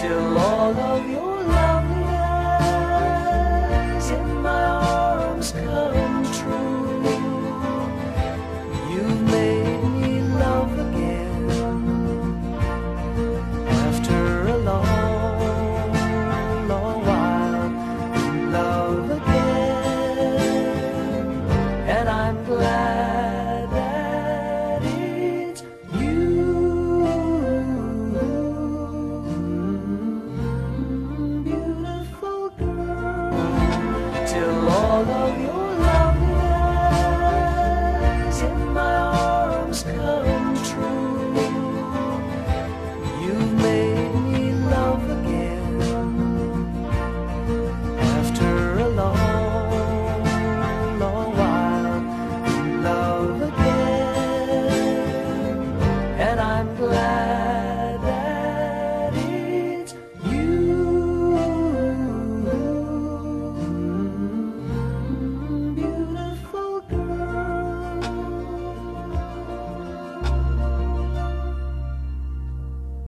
till all of your love. You, all of your